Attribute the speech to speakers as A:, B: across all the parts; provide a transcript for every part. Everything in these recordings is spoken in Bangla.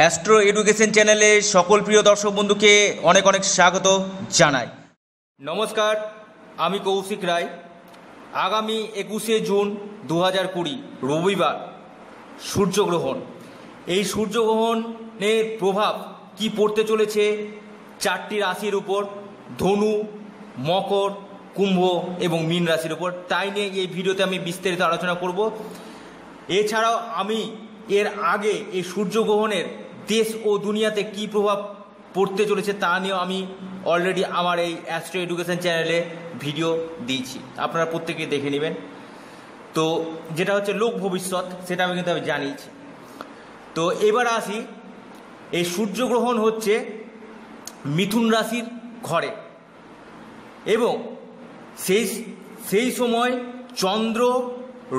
A: অ্যাস্ট্রো এডুকেশন চ্যানেলে সকল প্রিয় দর্শক বন্ধুকে অনেক অনেক স্বাগত জানাই। নমস্কার, আমি কৌশিক রায়। আগামী একুশে জুন দু হাজার কুড়ি, রবিবার, সূর্যগ্রহণ। এই সূর্যগ্রহণের প্রভাব কি পড়তে চলেছে? চারটি রাশির উপর, ধনু, মকর, কুম্ভ এবং মীন রাশির উপর। তাই নিয়ে এই ভিডিওতে আমি বিস্তারিত আলোচনা করব। এছাড়াও আমি এর আগে এই সূর্যগ্রহণের দেশ ও দুনিয়াতে কি প্রভাব পড়তে চলেছে তা নিয়েও আমি অলরেডি আমার এই অ্যাস্ট্রো এডুকেশন চ্যানেলে ভিডিও দিয়েছি। আপনারা প্রত্যেকেই দেখে নেবেন। তো যেটা হচ্ছে লোক ভবিষ্যৎ, সেটা আমি কিন্তু আমি জানিয়েছি। তো এবার আসি, এই সূর্যগ্রহণ হচ্ছে মিথুন রাশির ঘরে। এবং সেই সেই সময় চন্দ্র,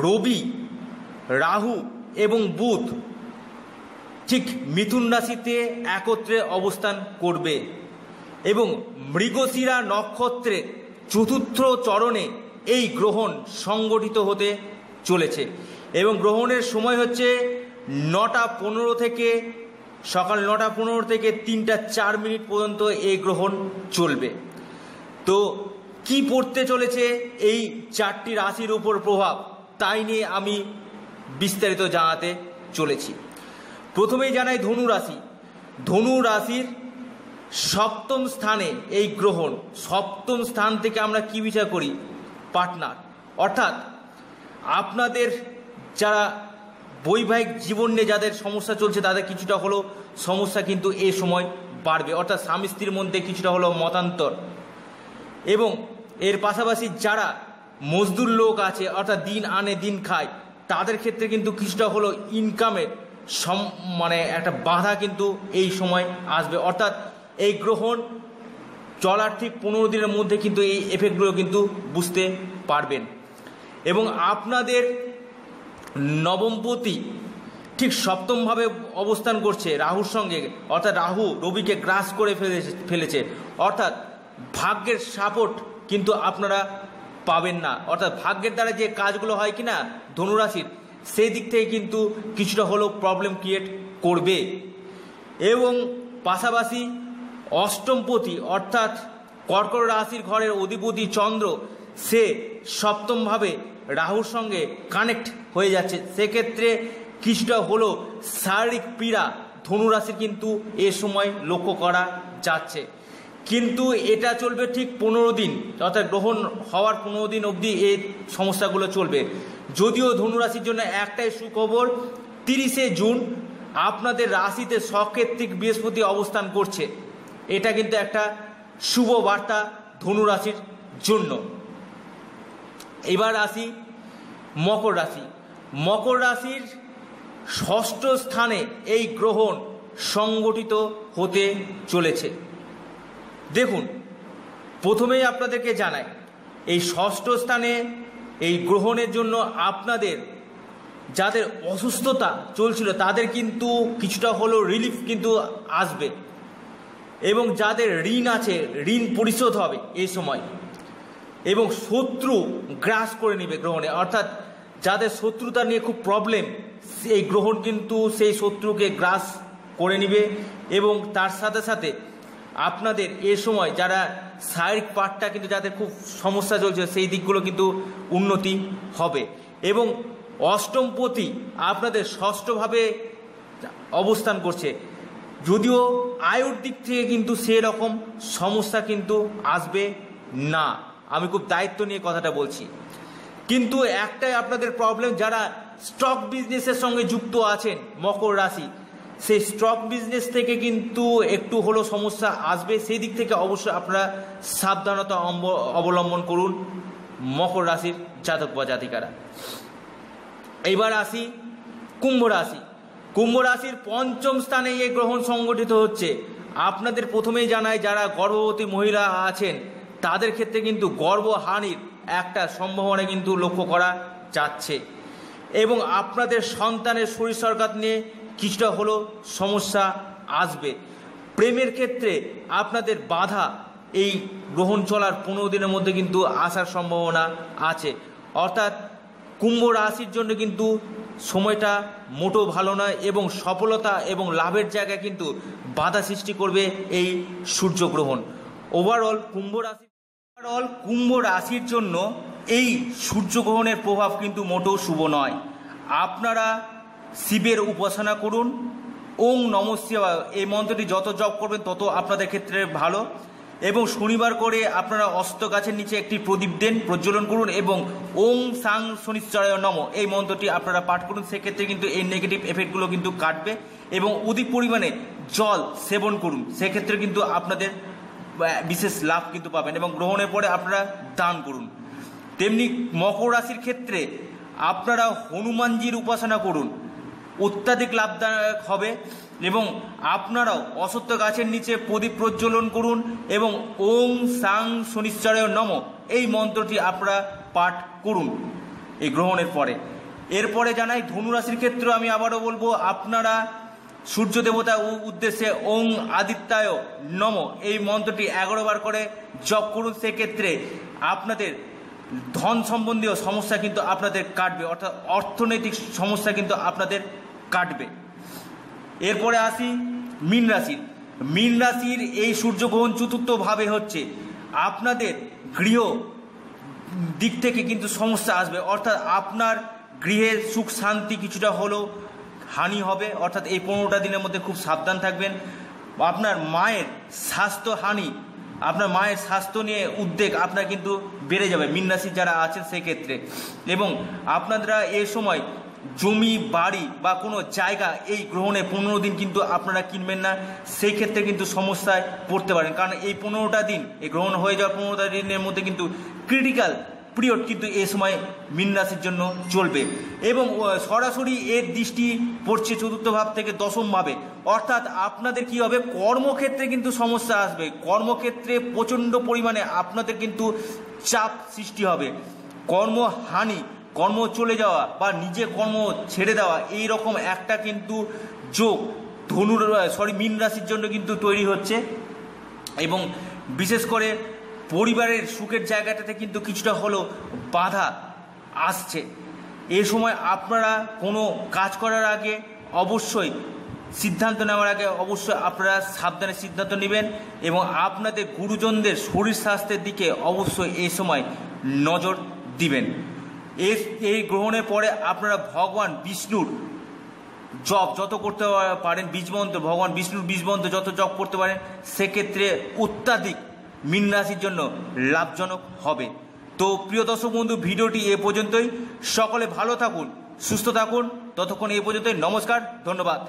A: রবি, রাহু এবং বুধ ঠিক মিথুন রাশিতে একত্রে অবস্থান করবে এবং মৃগশিরা নক্ষত্রে চতুর্থ চরণে এই গ্রহণ সংগঠিত হতে চলেছে এবং গ্রহণের সময় হচ্ছে নটা পনেরো থেকে সকাল নটা পনেরো থেকে তিনটা চার মিনিট পর্যন্ত এই গ্রহণ চলবে। তো কি পড়তে চলেছে এই চারটি রাশির উপর প্রভাব তাই নিয়ে আমি বিস্তারিত জানাতে চলেছি। প্রথমেই জানাই ধনু রাশি। ধনু রাশির সপ্তম স্থানে এই গ্রহণ, সপ্তম স্থান থেকে আমরা কি বিচার করি? পার্টনার। অর্থাৎ আপনাদের যারা বৈবাহিক জীবন নিয়ে যাদের সমস্যা চলছে, তাদের কিছুটা হলেও সমস্যা কিন্তু এ সময় বাড়বে। অর্থাৎ স্বামী স্ত্রীর মধ্যে কিছুটা হলেও মতান্তর। এবং এর পাশাপাশি যারা মজদুর লোক আছে, অর্থাৎ দিন আনে, দিন খায়, তাদের ক্ষেত্রে কিন্তু কিছুটা হলো ইনকামের সম মানে একটা বাধা কিন্তু এই সময় আসবে। অর্থাৎ এই গ্রহণ চলার ঠিক পনেরো দিনের মধ্যে কিন্তু এই এফেক্টগুলো কিন্তু বুঝতে পারবেন। এবং আপনাদের নবমপতি ঠিক সপ্তমভাবে অবস্থান করছে রাহুর সঙ্গে। অর্থাৎ রাহু রবিকে গ্রাস করে ফেলেছে ফেলেছে। অর্থাৎ ভাগ্যের সাপোর্ট কিন্তু আপনারা পাবেন না। অর্থাৎ ভাগ্যের দ্বারা যে কাজগুলো হয় কি না ধনুরাশির সেই দিক থেকে কিন্তু কিছুটা হলেও প্রবলেম ক্রিয়েট করবে। এবং পাশাপাশি অষ্টমপতি অর্থাৎ কর্কট রাশির ঘরের অধিপতি চন্দ্র, সে সপ্তমভাবে রাহুর সঙ্গে কানেক্ট হয়ে যাচ্ছে। সেক্ষেত্রে কিছুটা হলো শারীরিক পীড়া ধনুরাশির কিন্তু এ সময় লক্ষ্য করা যাচ্ছে। কিন্তু এটা চলবে ঠিক পনেরো দিন, অর্থাৎ গ্রহণ হওয়ার পনেরো দিন অবধি এই সমস্যাগুলো চলবে। যদিও ধনুরাশির জন্য একটাই সুখবর, তিরিশে জুন আপনাদের রাশিতে সক্ষেত্রিক বৃহস্পতি অবস্থান করছে। এটা কিন্তু একটা শুভ বার্তা ধনুরাশির জন্য। এবার আসি মকর রাশি। মকর রাশির ষষ্ঠ স্থানে এই গ্রহণ সংগঠিত হতে চলেছে। দেখুন, প্রথমেই আপনাদেরকে জানাই, এই ষষ্ঠ স্থানে এই গ্রহণের জন্য আপনাদের যাদের অসুস্থতা চলছিল, তাদের কিন্তু কিছুটা হলেও রিলিফ কিন্তু আসবে। এবং যাদের ঋণ আছে, ঋণ পরিশোধ হবে এই সময়। এবং শত্রু গ্রাস করে নেবে গ্রহণে। অর্থাৎ যাদের শত্রুতা নিয়ে খুব প্রবলেম সেই গ্রহণ কিন্তু সেই শত্রুকে গ্রাস করে নিবে এবং তার সাথে সাথে আপনাদের এ সময় যারা শারীরিক পার্টটা কিন্তু যাদের খুব সমস্যা চলছে, সেই দিকগুলো কিন্তু উন্নতি হবে। এবং অষ্টম অষ্টমপতি আপনাদের ষষ্ঠভাবে অবস্থান করছে। যদিও আয়ুর দিক থেকে কিন্তু সেরকম সমস্যা কিন্তু আসবে না। আমি খুব দায়িত্ব নিয়ে কথাটা বলছি। কিন্তু একটাই আপনাদের প্রবলেম যারা স্টক বিজনেসের সঙ্গে যুক্ত আছেন, মকর রাশি সেই স্টক বিজনেস থেকে কিন্তু একটু হলো সমস্যা আসবে। সেই দিক থেকে অবশ্যই আপনারা সাবধানতা অবলম্বন করুন মকর রাশির জাতক বা জাতিকারা। এইবার আসি কুম্ভ রাশি। কুম্ভ রাশির পঞ্চম স্থানে এই গ্রহণ সংগঠিত হচ্ছে। আপনাদের প্রথমেই জানাই, যারা গর্ভবতী মহিলা আছেন, তাদের ক্ষেত্রে কিন্তু গর্ভহানির একটা সম্ভাবনা কিন্তু লক্ষ্য করা যাচ্ছে। এবং আপনাদের সন্তানের শরীর সরকার নিয়ে কিছুটা হলো সমস্যা আসবে। প্রেমের ক্ষেত্রে আপনাদের বাধা এই গ্রহণ চলার পনেরো দিনের মধ্যে কিন্তু আসার সম্ভাবনা আছে। অর্থাৎ কুম্ভ রাশির জন্য কিন্তু সময়টা মোটো ভালো নয় এবং সফলতা এবং লাভের জায়গায় কিন্তু বাধা সৃষ্টি করবে এই সূর্যগ্রহণ। ওভারঅল কুম্ভ রাশি ওভারঅল কুম্ভ রাশির জন্য এই সূর্যগ্রহণের প্রভাব কিন্তু মোটেও শুভ নয়। আপনারা শিবের উপাসনা করুন। ওং নম এই মন্ত্রটি যত জপ করবেন, তত আপনাদের ক্ষেত্রে ভালো। এবং শনিবার করে আপনারা অস্ত গাছের নিচে একটি প্রদীপ দেন, প্রজ্বলন করুন এবং ওং সাং শনিশ্চরায় নম। এই মন্ত্রটি আপনারা পাঠ করুন, সেক্ষেত্রে কিন্তু এই নেগেটিভ এফেক্টগুলো কিন্তু কাটবে এবং অধিক পরিমাণে জল সেবন করুন। সেক্ষেত্রে কিন্তু আপনাদের বিশেষ লাভ কিন্তু পাবেন এবং গ্রহণের পরে আপনারা দান করুন। তেমনি মকর রাশির ক্ষেত্রে আপনারা হনুমানজির উপাসনা করুন। অত্যাধিক লাভদায়ক হবে এবং আপনারাও অসত্য গাছের নিচে প্রদীপ প্রজ্বলন করুন এবং ওং সাং শনিশ্চরায় নম এই মন্ত্রটি আপনারা পাঠ করুন এই গ্রহণের পরে। এরপরে জানাই ধনুরাশির ক্ষেত্রে আমি আবারও বলব, আপনারা সূর্য দেবতা উদ্দেশ্যে ওং আদিত্যায় নম এই মন্ত্রটি এগারো বার করে জপ করুন। সেক্ষেত্রে আপনাদের ধন সম্বন্ধীয় সমস্যা কিন্তু আপনাদের কাটবে, অর্থাৎ অর্থনৈতিক সমস্যা কিন্তু আপনাদের কাটবে। এরপরে আসি মীন রাশির। মীন রাশির এই সূর্যগ্রহণ চতুর্থভাবে হচ্ছে আপনাদের গৃহ দিক থেকে কিন্তু সমস্যা আসবে। অর্থাৎ আপনার গৃহের সুখ শান্তি কিছুটা হলেও হানি হবে। অর্থাৎ এই পনেরোটা দিনের মধ্যে খুব সাবধান থাকবেন। আপনার মায়ের স্বাস্থ্য হানি, আপনার মায়ের স্বাস্থ্য নিয়ে উদ্বেগ আপনার কিন্তু বেড়ে যাবে। মীন রাশির যারা আছেন সেক্ষেত্রে। এবং আপনারা এ সময় জমি, বাড়ি বা কোনো জায়গা এই গ্রহণে পনেরো দিন কিন্তু আপনারা কিনবেন না। সেই ক্ষেত্রে কিন্তু সমস্যায় পড়তে পারেন। কারণ এই পনেরোটা দিন, এই গ্রহণ হয়ে যাওয়ার পনেরোটা দিনের মধ্যে কিন্তু ক্রিটিক্যাল পিরিয়ড কিন্তু এই সময় মীন রাশির জন্য চলবে। এবং সরাসরি এর দৃষ্টি পড়ছে চতুর্থ ভাব থেকে দশম ভাবে। অর্থাৎ আপনাদের কি হবে? কর্মক্ষেত্রে কিন্তু সমস্যা আসবে। কর্মক্ষেত্রে প্রচণ্ড পরিমাণে আপনাদের কিন্তু চাপ সৃষ্টি হবে। কর্মহানি কর্ম চলে যাওয়া বা নিজে কর্ম ছেড়ে দেওয়া, এই রকম একটা কিন্তু যোগ ধনুর সরি মীন রাশির জন্য কিন্তু তৈরি হচ্ছে। এবং বিশেষ করে পরিবারের সুখের জায়গাটাতে কিন্তু কিছুটা হলেও বাধা আসছে। এ সময় আপনারা কোনো কাজ করার আগে অবশ্যই সিদ্ধান্ত নেওয়ার আগে অবশ্যই আপনারা সাবধানে সিদ্ধান্ত নেবেন এবং আপনাদের গুরুজনদের শরীর স্বাস্থ্যের দিকে অবশ্যই এই সময় নজর দিবেন। এই এই গ্রহণের পরে আপনারা ভগবান বিষ্ণুর জপ যত করতে পারেন বীজমন্ত্র ভগবান বিষ্ণুর বীজমন্ত্র যত জপ করতে পারেন, সেক্ষেত্রে অত্যাধিক মীন রাশির জন্য লাভজনক হবে। তো প্রিয় দর্শক বন্ধু, ভিডিওটি এ পর্যন্তই। সকলে ভালো থাকুন, সুস্থ থাকুন। ততক্ষণ এ পর্যন্তই। নমস্কার, ধন্যবাদ।